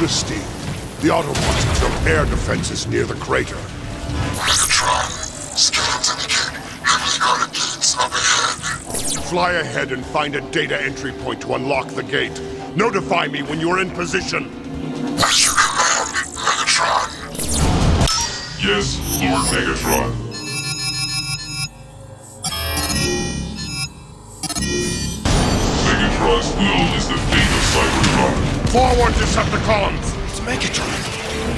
Interesting. The Autobots have some air defenses near the crater. Megatron, scans indicate heavily guarded gates up ahead. Fly ahead and find a data entry point to unlock the gate. Notify me when you're in position. As you command, Megatron. Yes, Lord Megatron. Megatron's will is the fate of Cybertron. Forward, Decepticons! It's Megatron.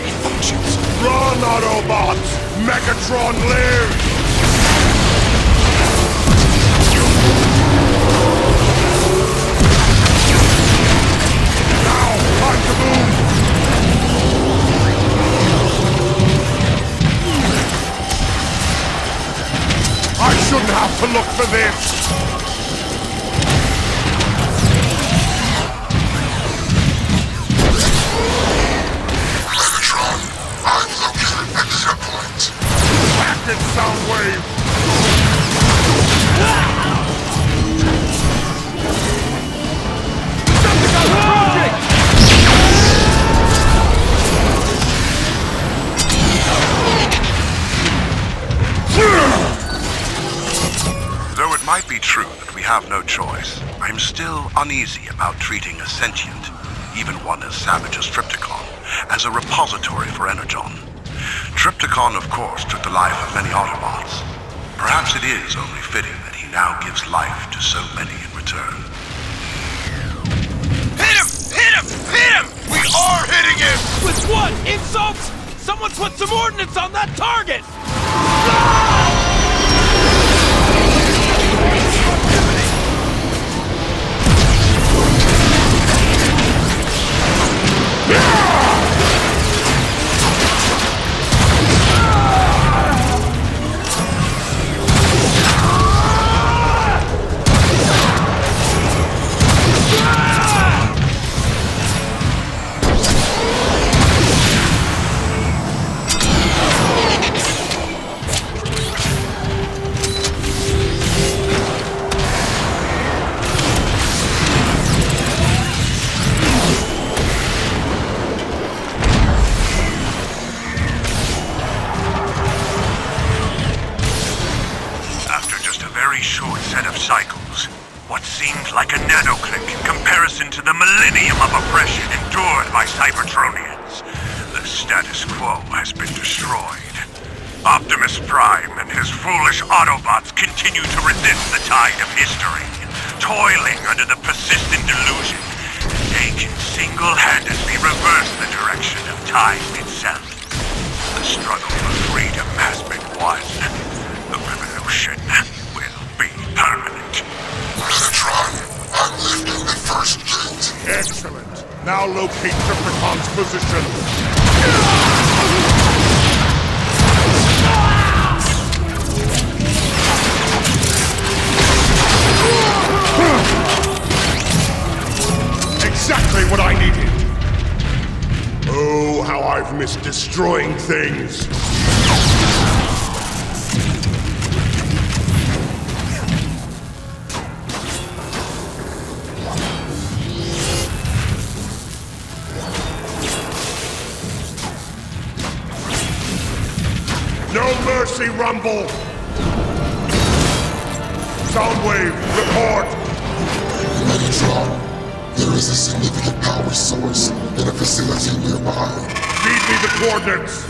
He functions. Run, Autobots! Megatron lives! Now, time to move! I shouldn't have to look for this! Soundwave! Though it might be true that we have no choice, I'm still uneasy about treating a sentient, even one as savage as Trypticon, as a repository for Energon. Trypticon, of course, took the life of many Autobots. Perhaps it is only fitting that he now gives life to so many in return. Hit him! Hit him! Hit him! We are hitting him! With what? Insults? Someone put some ordnance on that target! After the millennium of oppression endured by Cybertronians, the status quo has been destroyed. Optimus Prime and his foolish Autobots continue to resist the tide of history, toiling under the persistent delusion that they can single-handedly reverse the direction of time itself. The struggle for freedom has been won. The revolution will be permanent. Megatron, The first. Excellent. Now locate Trypticon's position. Exactly what I needed. Oh, how I've missed destroying things. Mercy, Rumble! Soundwave, report! Megatron, there is a significant power source in a facility nearby. Feed me the coordinates!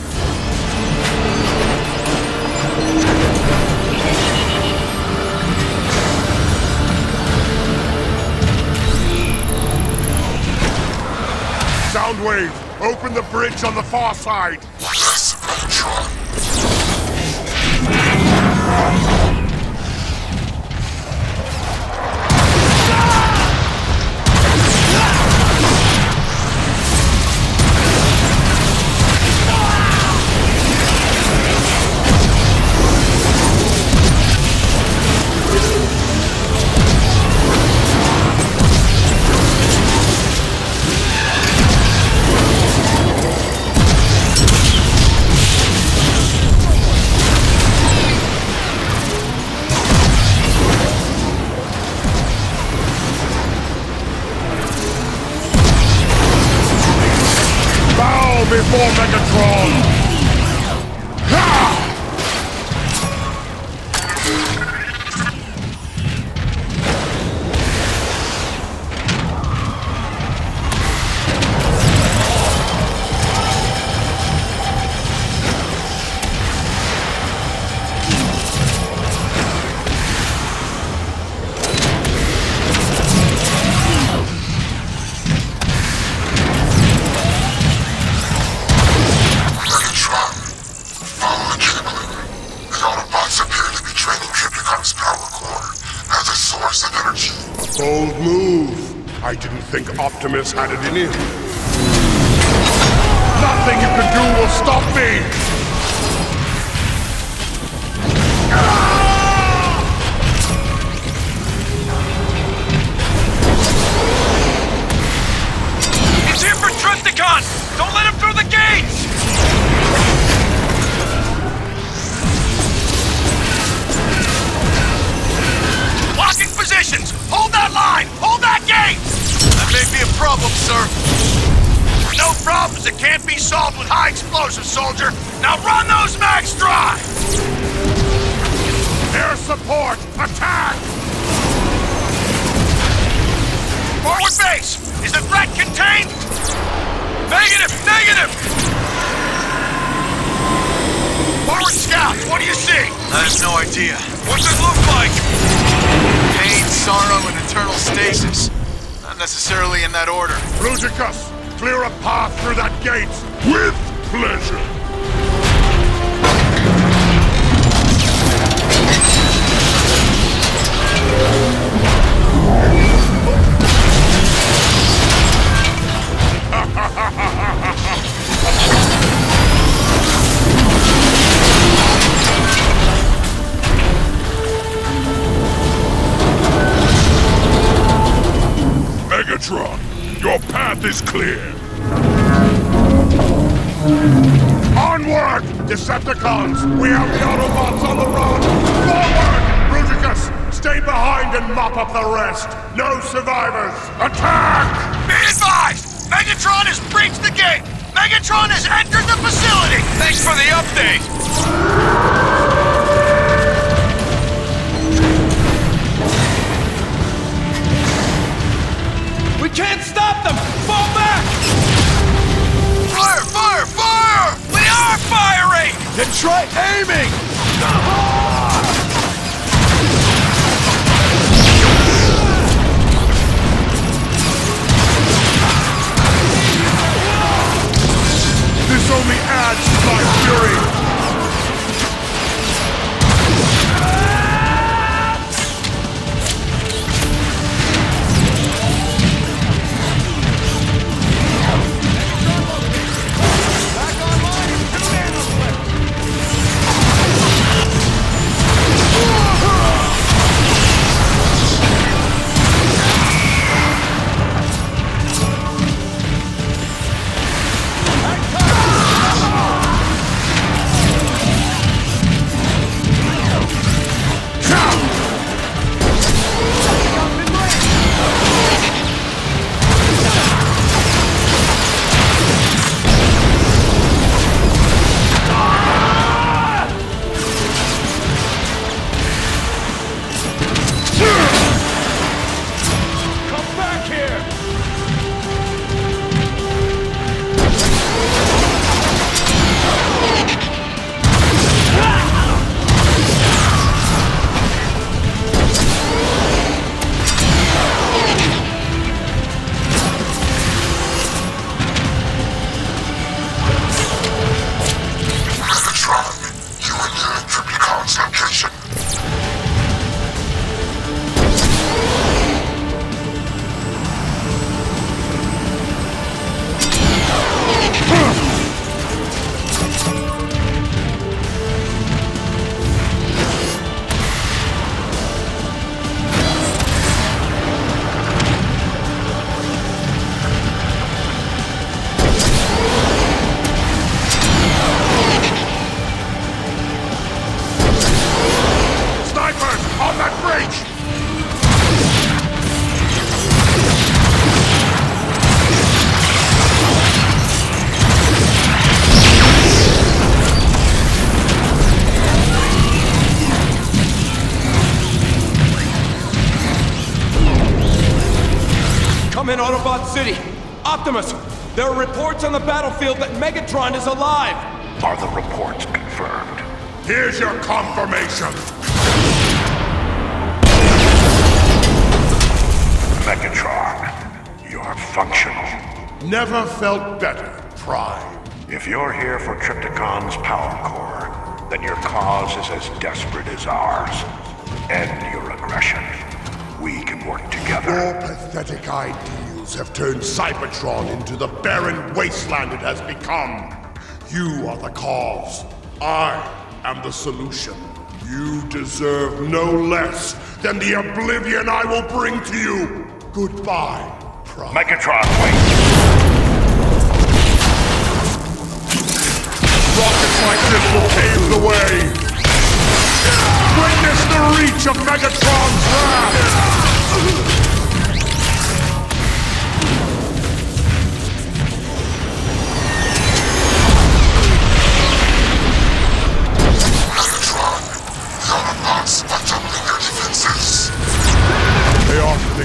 Soundwave, open the bridge on the far side! Yes, Megatron. Bold move. I didn't think Optimus had it in him. Nothing you can do will stop me! Problem, sir. No problems that can't be solved with high explosive, soldier. Now run those mags dry! Air support! Attack! Forward base! Is the threat contained? Negative! Negative! Forward scouts, what do you see? I have no idea. What's it look like? Pain, sorrow, and eternal stasis. Necessarily in that order. Bruticus, clear a path through that gate! With pleasure! Megatron, your path is clear. Onward, Decepticons! We have the Autobots on the run! Forward! Bruticus, stay behind and mop up the rest! No survivors! Attack! Be advised! Megatron has breached the gate! Megatron has entered the facility! Thanks for the update! Reports on the battlefield that Megatron is alive. Are the reports confirmed? Here's your confirmation. Megatron, you're functional. Never felt better, Prime. If you're here for Trypticon's power core, then your cause is as desperate as ours. End your aggression. We can work together. Your pathetic ideals have turned Cybertron into the barren wasteland it has become. You are the cause. I am the solution. You deserve no less than the oblivion I will bring to you. Goodbye, Prime. Megatron, wait! Rockets like this will pave the way. Witness the reach of Megatron's wrath!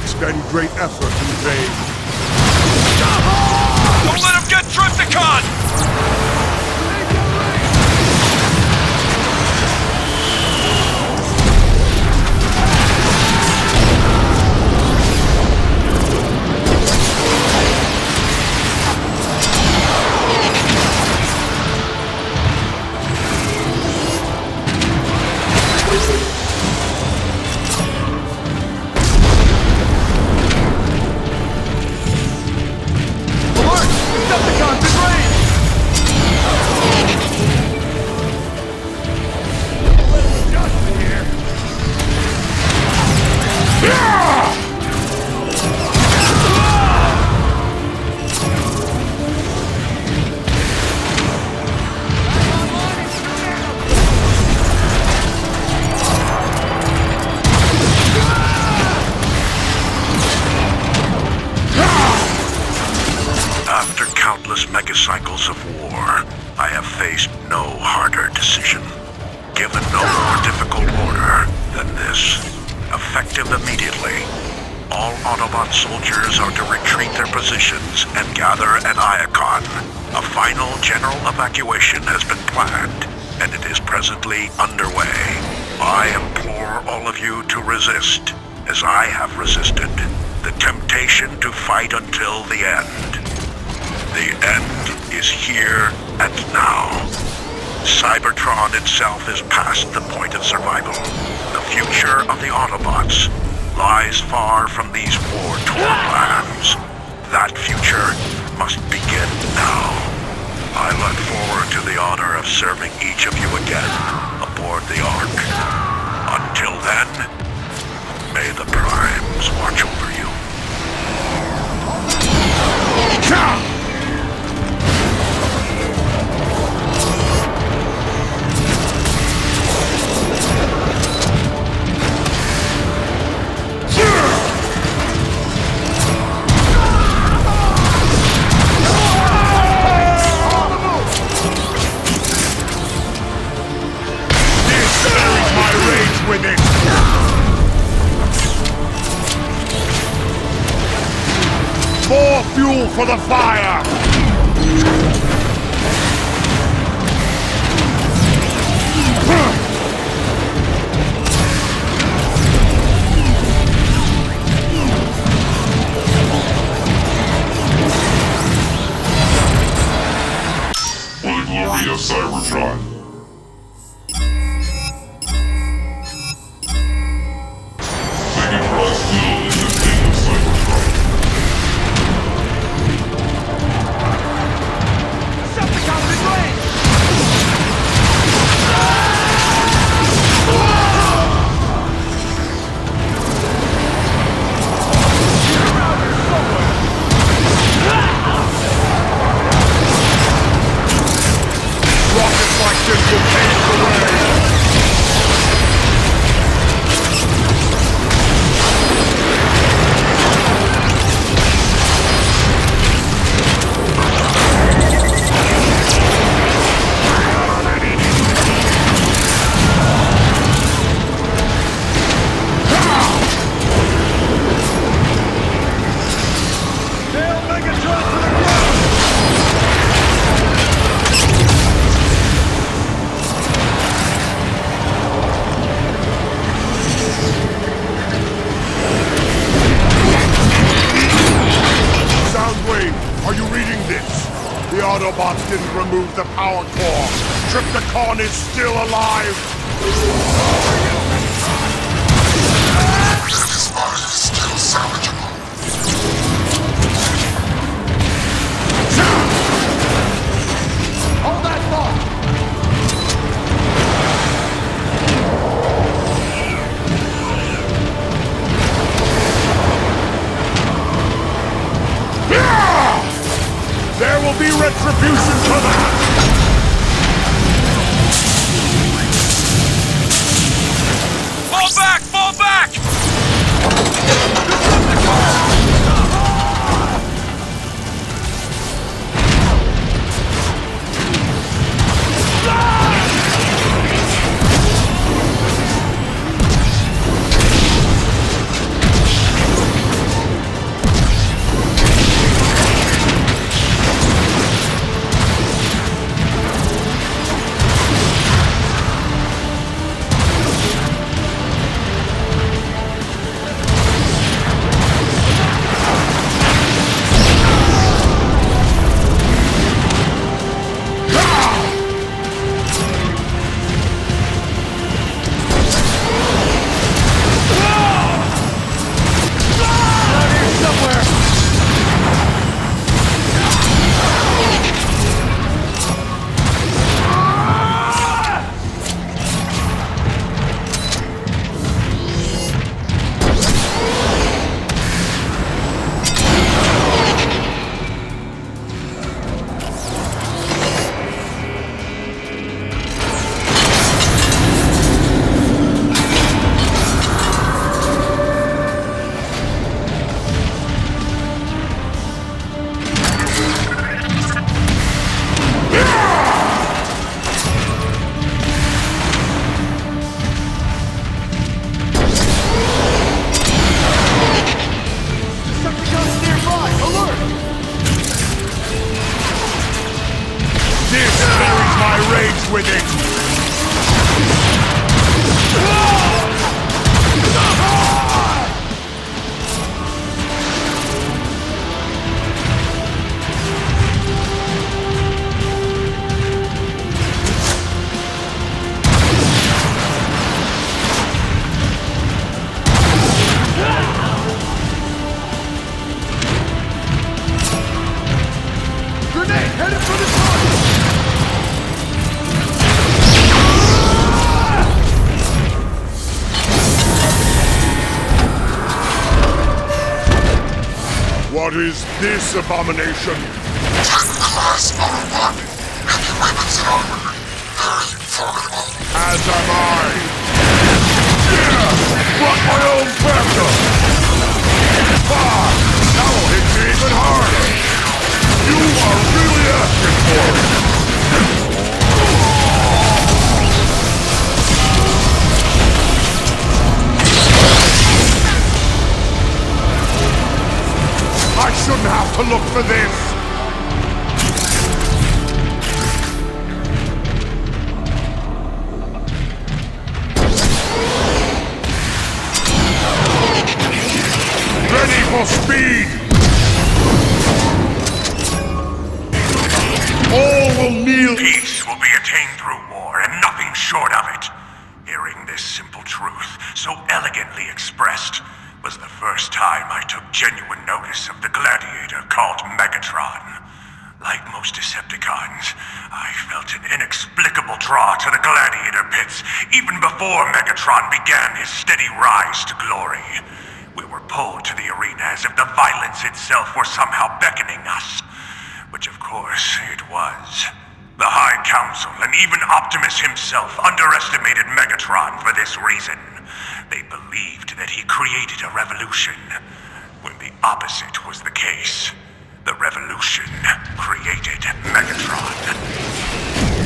Expend great effort in vain. Don't let him get Trypticon! Megacycles of war, I have faced no harder decision. Given no more difficult order than this. Effective immediately. All Autobot soldiers are to retreat their positions and gather at Iacon. A final general evacuation has been planned, and it is presently underway. I implore all of you to resist, as I have resisted, the temptation to fight until the end. The end is here and now. Cybertron itself is past the point of survival. The future of the Autobots lies far from these war-torn lands. That future must begin now. I look forward to the honor of serving each of you again aboard the Ark. Until then, may the Primes watch over you. Autobots didn't remove the power core. Trypticon is still alive! Will be retribution for that! Fall back! Fall back! What is this abomination? Titan class R1. Heavy weapons and armor. Very formidable. As am I! Yeah! Brought my own factor! Ah! That will hit me even harder! You are really asking for it! Shouldn't have to look for this! Ready for speed! All will kneel. Peace will be attained through war, and nothing short of it. Hearing this simple truth, so elegantly expressed, was the first time I took genuine notice of the gladiator called Megatron. Like most Decepticons, I felt an inexplicable draw to the gladiator pits even before Megatron began his steady rise to glory. We were pulled to the arena as if the violence itself were somehow beckoning us. Which of course it was. The High Council and even Optimus himself underestimated Megatron for this reason. They believed that he created a revolution, when the opposite was the case. The revolution created Megatron.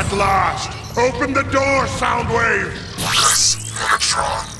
At last! Open the door, Soundwave! Yes, Electron!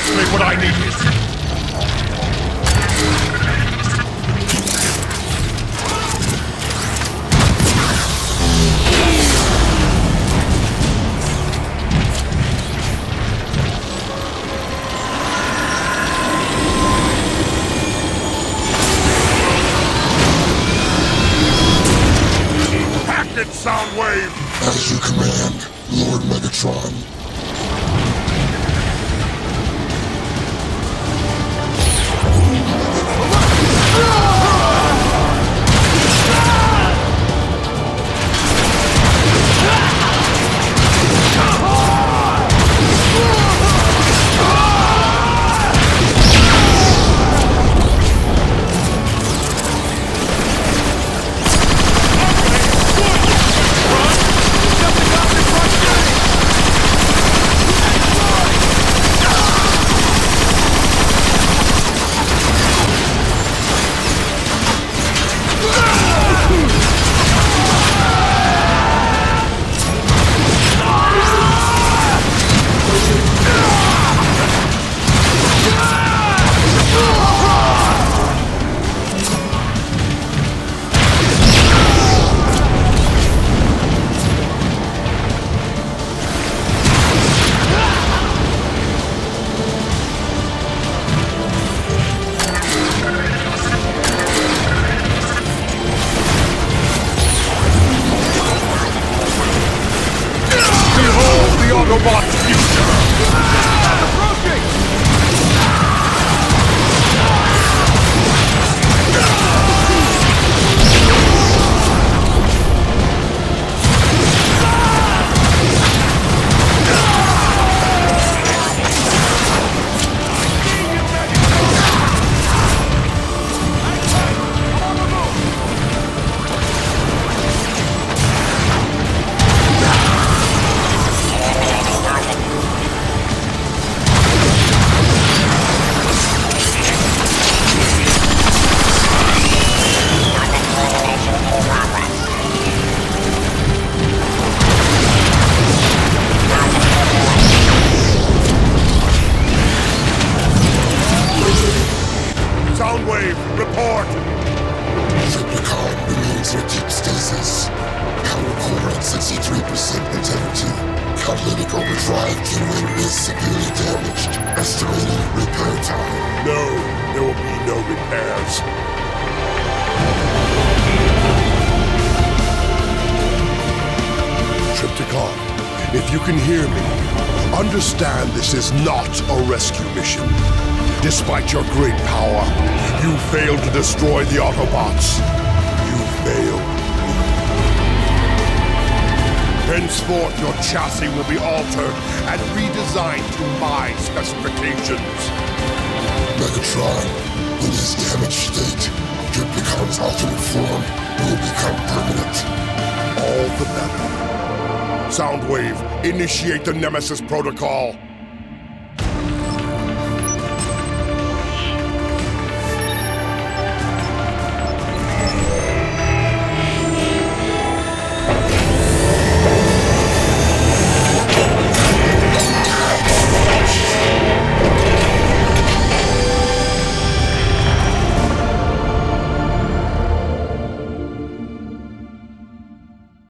Exactly what I needed! Soundwave! As you command, Lord Megatron. If you can hear me, understand this is not a rescue mission. Despite your great power, you failed to destroy the Autobots. You failed. Henceforth, your chassis will be altered and redesigned to my specifications. Megatron, in his damaged state, Trypticon's alternate form will become permanent. All the better. Soundwave, initiate the Nemesis Protocol.